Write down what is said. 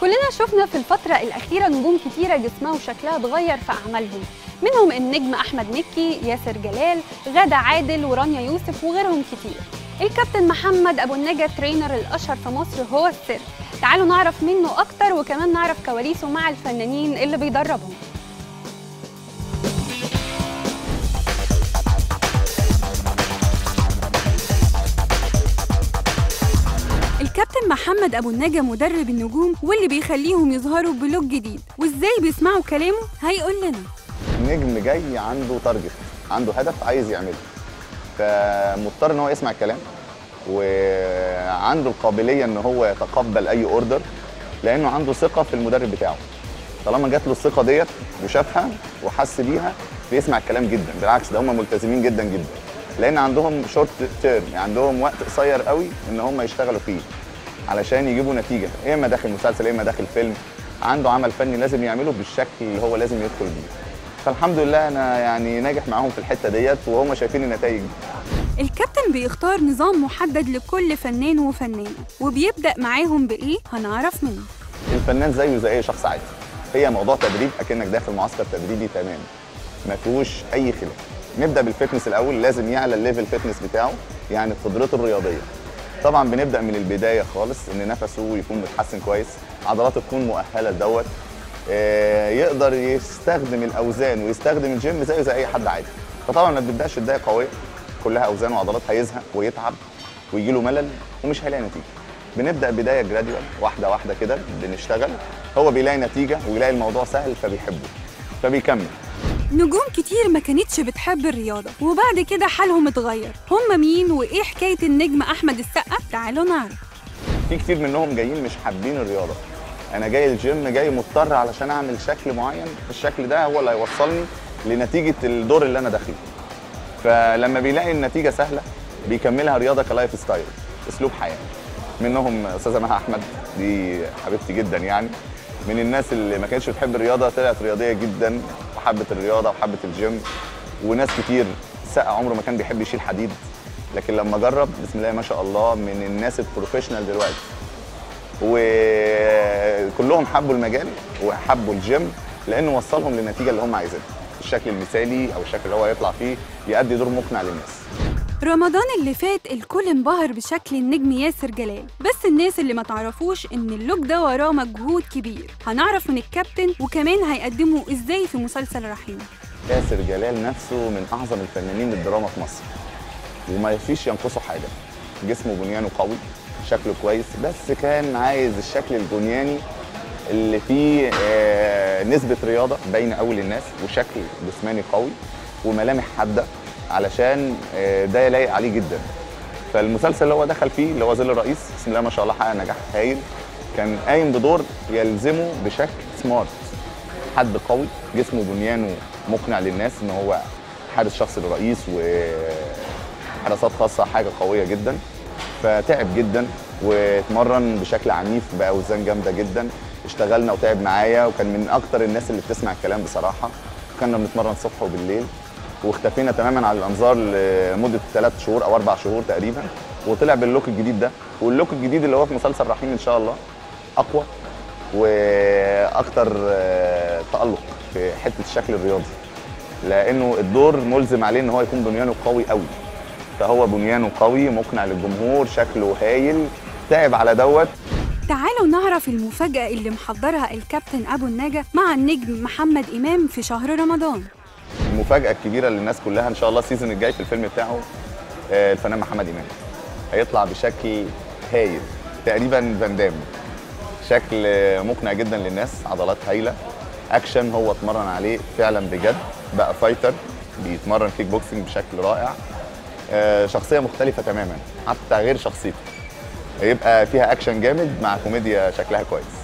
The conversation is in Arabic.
كلنا شفنا في الفترة الأخيرة نجوم كتيرة جسمها وشكلها اتغير في أعمالهم. منهم النجم أحمد مكي ياسر جلال غادة عادل ورانيا يوسف وغيرهم كتير. الكابتن محمد أبو النجا ترينر الأشهر في مصر هو السر. تعالوا نعرف منه أكتر وكمان نعرف كواليسه مع الفنانين اللي بيدربهم. محمد أبو النجا مدرب النجوم واللي بيخليهم يظهروا ب look جديد. وإزاي بيسمعوا كلامه؟ هيقول لنا. نجم جاي عنده target عنده هدف عايز يعمله. فمضطر إن هو يسمع الكلام وعنده القابلية إن هو يتقبل أي order لأنه عنده ثقة في المدرب بتاعه. طالما جات له الثقة ديت وشافها وحس بيها بيسمع الكلام جدا. بالعكس ده هم ملتزمين جدا جدا. لأن عندهم شورت تيرم يعني عندهم وقت قصير قوي إن هم يشتغلوا فيه. علشان يجيبوا نتيجة يا إما داخل مسلسل يا إما داخل فيلم. عنده عمل فني لازم يعمله بالشكل اللي هو لازم يدخل بيه. فالحمد لله أنا يعني ناجح معاهم في الحتة ديت وهم شايفين النتائج الكابتن بيختار نظام محدد لكل فنان وفنانة وبيبدأ معاهم بإيه؟ هنعرف منه. الفنان زيه زي أي شخص عادي. هي موضوع تدريب أكنك داخل معسكر تدريبي تمام. ما فيهوش أي خلاف. نبدأ بال fitness الأول لازم يعلى ال level fitness بتاعه يعني قدرته الرياضية. طبعا بنبدأ من البداية خالص إن نفسه يكون متحسن كويس عضلاته تكون مؤهلة لدوت آه، يقدر يستخدم الأوزان ويستخدم الجيم زيه زي أي حد عادي. فطبعا ما بنبداش بدايه قوية كلها أوزان وعضلات هيزهق ويتعب ويجي له ملل ومش هيلاقي نتيجة. بنبدأ بداية gradual واحدة واحدة كده بنشتغل هو بيلاقي نتيجة ويلاقي الموضوع سهل فبيحبه فبيكمل. نجوم كتير ما كانتش بتحب الرياضة وبعد كده حالهم اتغير. هم مين وإيه حكاية النجم أحمد السقا؟ تعالوا نعرف. في كتير منهم جايين مش حابين الرياضة. أنا جاي الجيم جاي مضطر علشان أعمل شكل معين. الشكل ده هو اللي هيوصلني لنتيجة الدور اللي أنا داخله. فلما بيلاقي النتيجة سهلة بيكملها رياضة ك lifestyle أسلوب حياة. منهم استاذه مها أحمد دي حبيبتي جدا يعني. من الناس اللي ما كانتش بتحب الرياضة طلعت رياضية جدا. وحبت الرياضة وحبت الجيم وناس كتير سقا عمره ما كان بيحب يشيل حديد. لكن لما جرب بسم الله ما شاء الله من الناس ال professional دلوقتي. وكلهم حبوا المجال وحبوا الجيم لأنه وصلهم للنتيجه اللي هم عايزينها. الشكل المثالي أو الشكل اللي هو يطلع فيه يؤدي دور مقنع للناس. رمضان اللي فات الكل انبهر بشكل النجم ياسر جلال. بس الناس اللي ما تعرفوش إن اللوك ده وراه مجهود كبير. هنعرف من الكابتن وكمان هيقدمه إزاي في مسلسل رحيم. ياسر جلال نفسه من أعظم الفنانين الدراما في مصر. وما فيش ينقصه حاجة. جسمه بنيانه قوي شكله كويس بس كان عايز الشكل البنياني اللي فيه آه، نسبة رياضة باينة قوي للناس وشكل جسماني قوي وملامح حادة. علشان آه، ده يلايق عليه جدا. فالمسلسل اللي هو دخل فيه اللي هو ظل الرئيس بسم الله ما شاء الله حقق نجاح هايل. كان قايم بدور يلزمه بشكل سمارت حد قوي جسمه بنيانه مقنع للناس إن هو حارس شخصي للرئيس وحراسات خاصة حاجة قوية جدا. فتعب جدا واتمرن بشكل عنيف بأوزان جامدة جدا. اشتغلنا وتعب معايا وكان من أكتر الناس اللي بتسمع الكلام بصراحة. كنا بنتمرن الصبح وبالليل. واختفينا تماما على الأنظار لمدة ثلاث شهور أو أربع شهور تقريبا. وطلع باللوك الجديد ده. واللوك الجديد اللي هو في مسلسل رحيم إن شاء الله أقوى وأكتر آه، تألق في حتة الشكل الرياضي. لأنه الدور ملزم عليه إن هو يكون بنيانه قوي قوي فهو بنيانه قوي مقنع للجمهور شكله هايل تعب على دوت. تعالوا نعرف المفاجأة اللي محضرها الكابتن أبو النجا مع النجم محمد إمام في شهر رمضان. المفاجأة الكبيرة للناس كلها إن شاء الله ال season الجاي في الفيلم بتاعه آه، الفنان محمد إمام. هيطلع بشكل هايل تقريبا فان دام. شكل مقنع جدا للناس عضلات هايلة. أكشن هو اتمرن عليه فعلا بجد بقى fighter بيتمرن كيك بوكسنج بشكل رائع. آه، شخصية مختلفة تماما حتى غير شخصيته. هيبقى فيها أكشن جامد مع كوميديا شكلها كويس.